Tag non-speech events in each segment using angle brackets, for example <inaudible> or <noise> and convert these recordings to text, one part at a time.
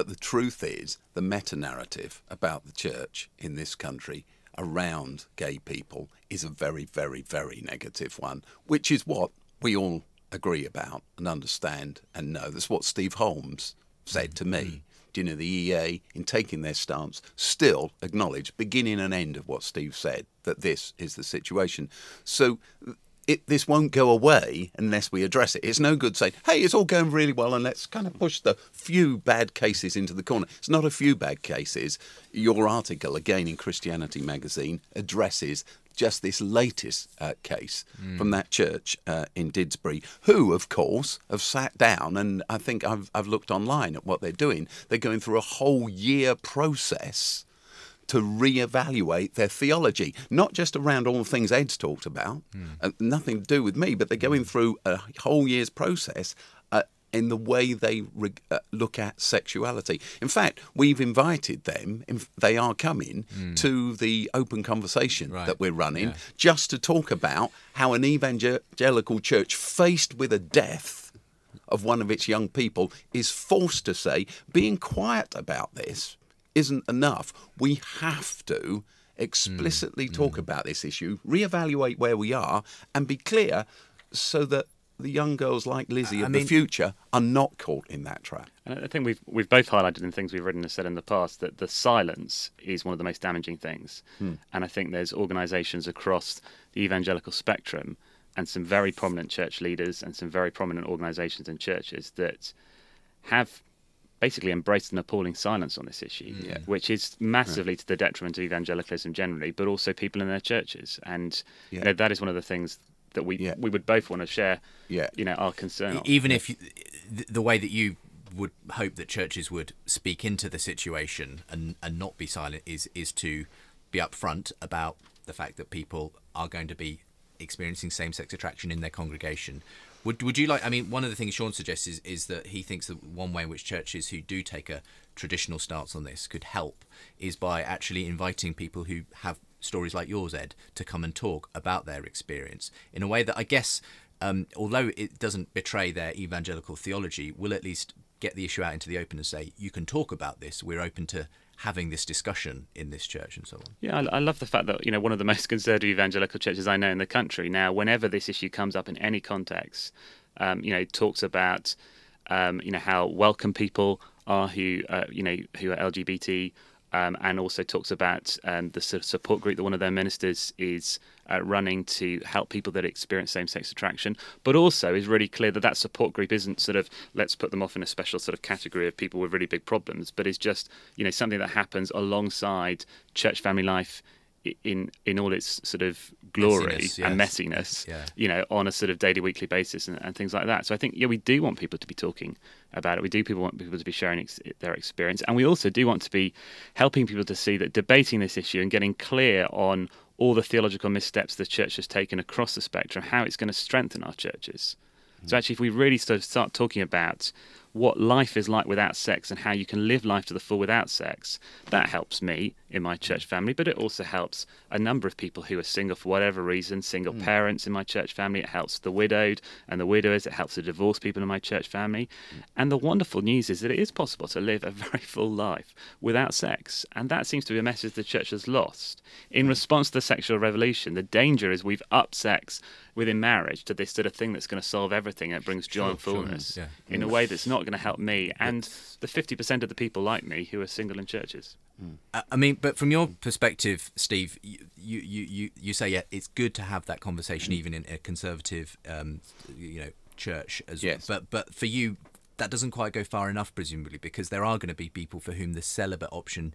But the truth is, the meta narrative about the church in this country around gay people is a very, very, very negative one, which is what we all agree about and understand and know. That's what Steve Holmes said to me. Mm-hmm. Do you know the EA, in taking their stance, still acknowledge, beginning and end of what Steve said, that this is the situation. So it, this won't go away unless we address it. It's no good saying, hey, it's all going really well and let's kind of push the few bad cases into the corner. It's not a few bad cases. Your article, again in Christianity magazine, addresses just this latest uh, case mm. from that church uh, in Didsbury, who, of course, have sat down and I think I've, I've looked online at what they're doing. They're going through a whole year process to re-evaluate their theology, not just around all the things Ed's talked about, mm. uh, nothing to do with me, but they're going through a whole year's process uh, in the way they re- uh, look at sexuality. In fact, we've invited them, they are coming, mm. to the open conversation right. that we're running yeah. just to talk about how an evangelical church faced with a death of one of its young people is forced to say, being quiet about this isn't enough. We have to explicitly mm, talk mm. about this issue, reevaluate where we are, and be clear so that the young girls like Lizzie I of mean, the future are not caught in that trap. And I think we've we've both highlighted in things we've written and said in the past that the silence is one of the most damaging things. Hmm. And I think there's organisations across the evangelical spectrum and some very prominent church leaders and some very prominent organisations and churches that have basically embraced an appalling silence on this issue, mm. yeah. which is massively to the detriment of evangelicalism generally, but also people in their churches. And yeah. you know, that is one of the things that we yeah. we would both want to share. Yeah. you know, our concern. Even on. if you, the way that you would hope that churches would speak into the situation and and not be silent is is to be upfront about the fact that people are going to be experiencing same-sex attraction in their congregation would would you like? I mean, one of the things Sean suggests is, is that he thinks that one way in which churches who do take a traditional stance on this could help is by actually inviting people who have stories like yours, Ed, to come and talk about their experience in a way that I guess, um, although it doesn't betray their evangelical theology, will at least get the issue out into the open and say you can talk about this. We're open to having this discussion in this church and so on. Yeah, I, I, love the fact that you know one of the <laughs> most conservative evangelical churches I know in the country now, whenever this issue comes up in any context, um, you know, talks about um, you know how welcome people are who uh, you know who are LGBT um, and also talks about um, the sort of support group that one of their ministers is uh, running to help people that experience same-sex attraction, but also is really clear that that support group isn't sort of let's put them off in a special sort of category of people with really big problems, but is just you know something that happens alongside church family life in in all its sort of glory messiness, yes. and messiness, yeah. you know, on a sort of daily, weekly basis and, and, things like that. So I think yeah, we do want people to be talking about it. We do people want people to be sharing ex- their experience, and we also do want to be helping people to see that debating this issue and getting clear on all the theological missteps the church has taken across the spectrum, how it's going to strengthen our churches. Mm-hmm. So actually, if we really start, start talking about what life is like without sex and how you can live life to the full without sex. That helps me in my church family, but it also helps a number of people who are single for whatever reason, single mm. parents in my church family. It helps the widowed and the widowers. It helps the divorced people in my church family. Mm. And the wonderful news is that it is possible to live a <laughs> very full life without sex. And that seems to be a message the church has lost. In mm. response to the sexual revolution, the danger is we've upped sex within marriage to this sort of thing that's going to solve everything and it brings joy sure, and fullness sure, yeah. in a way that's not going to help me and the 50% of the people like me who are single in churches. Mm. I mean, but from your perspective, Steve, you, you, you, you say yeah, it's good to have that conversation mm. even in a conservative, um, you know, church as yes. well. But but for you, that doesn't quite go far enough, presumably, because there are going to be people for whom the celibate option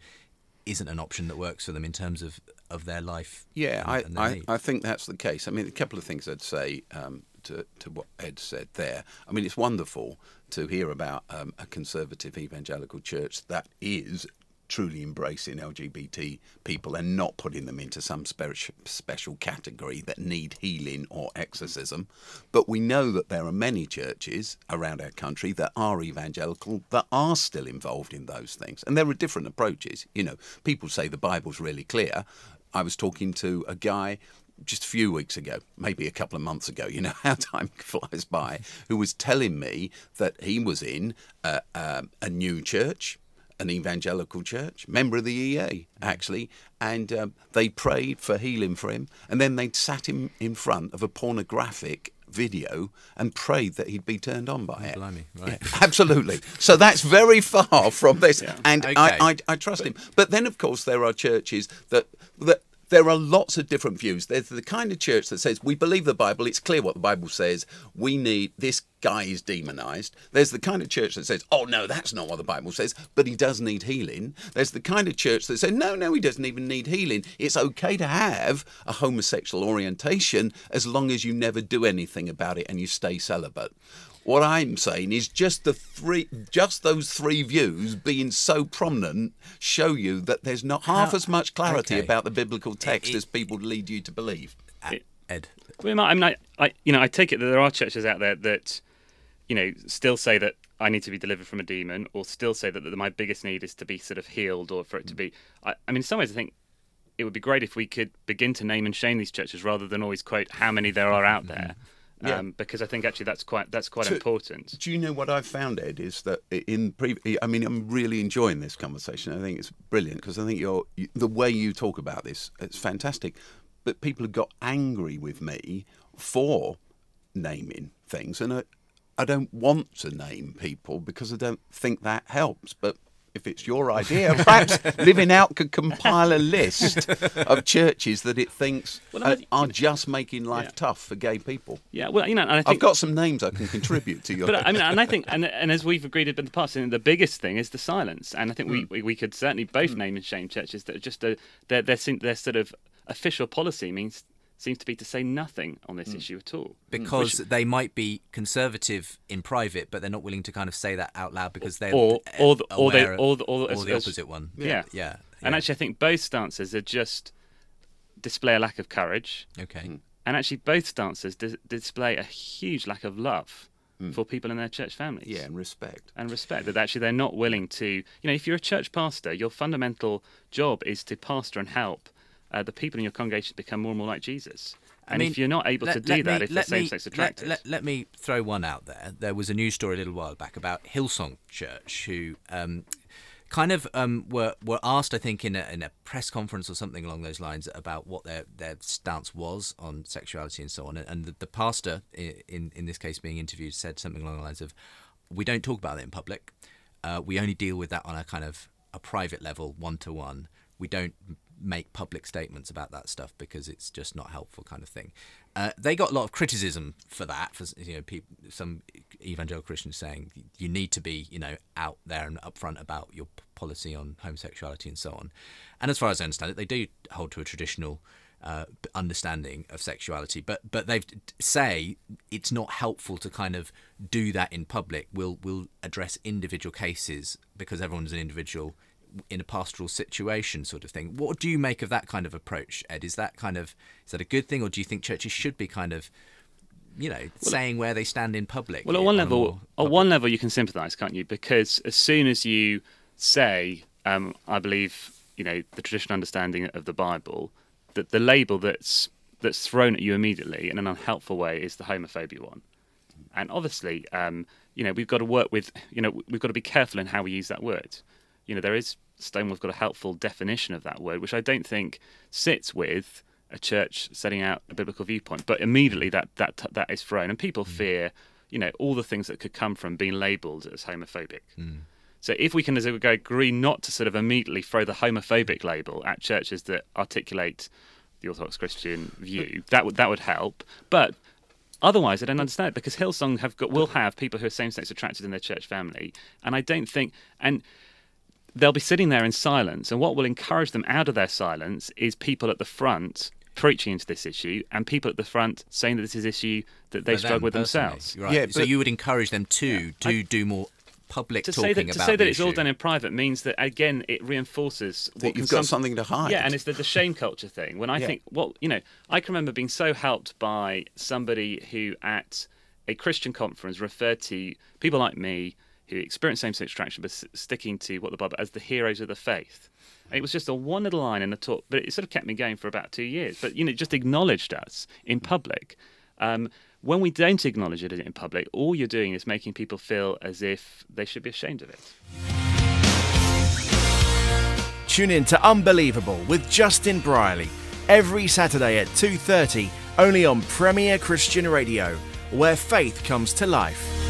isn't an option that works for them in terms of, of their life. Yeah, and, I, and I, I, think that's the case. I mean, a couple of things I'd say um, to, to what Ed said there. I mean, it's wonderful to hear about um, a conservative evangelical church that is truly embracing LGBT people and not putting them into some spe- special category that need healing or exorcism. But we know that there are many churches around our country that are evangelical that are still involved in those things. And there are different approaches. You know, people say the Bible's really clear. I was talking to a guy just a few weeks ago, maybe a couple of months ago, you know <laughs> how time flies by, who was telling me that he was in a, um, a new church an evangelical church, member of the EA, actually, and um, they prayed for healing for him, and then they'd sat him in front of a pornographic video and prayed that he'd be turned on by it. Blimey, right. Yeah, <laughs> absolutely. So that's very far from this, and Okay. I, I, I trust him. But then, of course, there are churches that that. There are lots of different views. There's the kind of church that says we believe the Bible. It's clear what the Bible says. We need this guy is demonized. There's the kind of church that says, "Oh no, that's not what the Bible says," but he does need healing. There's the kind of church that says, "No, no, he doesn't even need healing. It's okay to have a homosexual orientation as long as you never do anything about it and you stay celibate." What I'm saying is just the three, just those three views being so prominent show you that there's not half How- as much clarity okay. about the biblical text it- as people lead you to believe. Uh, Ed. Well, I mean, I, I, you know, I take it that there are churches out there that, you know, still say that I need to be delivered from a demon, or still say that, that my biggest need is to be sort of healed, or for it to be. I, I mean, in some ways, I think it would be great if we could begin to name and shame these churches rather than always quote how many there are out <laughs> there, Yeah. um, because I think actually that's quite that's quite important. Do you know what I've found, Ed? Is that in pre- I mean, I'm really enjoying this conversation. I think it's brilliant because I think you're you, the way you talk about this. It's fantastic, but people have got angry with me for naming things, and I, I don't want to name people because I don't think that helps. But if it's your idea, perhaps Living Out could compile a list of churches that it thinks Well, are, just making life Yeah. tough for gay people. Yeah, well, you know, and I think I've got some names I can contribute to your. But I mean, and I think, and, and as we've agreed in the past, the biggest thing is the silence. And I think we, hmm. we, we could certainly both hmm. name and shame churches that are just a, their, their sort of official policy means seems to be to say nothing on this hmm. issue at all. Hmm. Because they might be conservative in private, but they're not willing to kind of say that out loud because they're Or- uh, or the- or they- aware- or the- or as- the as- opposite one. Yeah. yeah. And actually, I think both stances are just display a lack of courage, okay. Hmm. and actually both stances dis- display a huge lack of love for people in their church families. yeah, and respect. and respect that actually they're not willing to you know if you're a church pastor your fundamental job is to pastor and help uh, the people in your congregation become more and more like jesus and mean, if you're not able to do that me- if they're let same-sex attracted Let, let me throw one out there. There was a news story a little while back about Hillsong Church, who um, kind of um, were were asked, I think, in a, in a press conference or something along those lines about what their, their stance was on sexuality and so on. And the, the pastor, in in this case being interviewed, said something along the lines of, "We don't talk about it in public. Uh, we only deal with that on a kind of a private level, one to one. We don't make public statements about that stuff because it's just not helpful, kind of thing." Uh, they got a lot of criticism for that. For you know, people, some evangelical Christians saying you need to be, you know, out there and upfront about your policy on homosexuality and so on. And as far as I understand it, they do hold to a traditional uh, understanding of sexuality, but but they say it's not helpful to kind of do that in public. We'll we'll address individual cases because everyone's an individual in a pastoral situation sort of thing. What do you make of that kind of approach, Ed? Is that kind of is that a good thing, or do you think churches should be kind of you know saying where they stand in public? well at one a level at one level you can sympathize can't you because as soon as you say um, i believe you know the traditional understanding of the bible that the label that's that's thrown at you immediately in an unhelpful way is the homophobia one and obviously um, you know we've got to work with you know we've got to be careful in how we use that word you know there is stonewall's got a helpful definition of that word which i don't think sits with a church setting out a biblical viewpoint but immediately that that that is thrown and people mm. fear you know all the things that could come from being labeled as homophobic mm. so if we can as a go agree not to sort of immediately throw the homophobic label at churches that articulate the Orthodox Christian view, that would that would help. But otherwise, I don't understand it because Hillsong have got will have people who are same-sex attracted in their church family, and I don't think and they'll be sitting there in silence. And what will encourage them out of their silence is people at the front preaching into this issue and people at the front saying that this is an issue that they for struggle them with personally. themselves. Right. Yeah, so but- you would encourage them to to do more public to talking say that to say that the it's all done in private means that again it reinforces That what you've can got some- something to hide. Yeah, and it's the, the shame culture thing. When I Yeah. think, well, you know, I can remember being so helped by somebody who at a Christian conference referred to people like me who experience same-sex attraction but sticking to what the Bible as the heroes of the faith. It was just a one little line in the talk, but it sort of kept me going for about two years. But you know, it just acknowledged us in public. Um, when we don't acknowledge it in public, all you're doing is making people feel as if they should be ashamed of it. Tune in to Unbelievable with Justin Brierley every Saturday at 2:30 only on Premier Christian Radio, where faith comes to life.